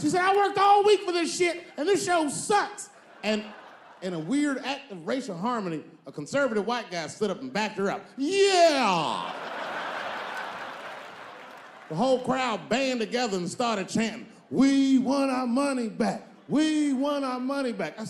She said, I worked all week for this shit, and this show sucks. And in a weird act of racial harmony, a conservative white guy stood up and backed her up. Yeah! the whole crowd band together and started chanting, We want our money back. We want our money back. I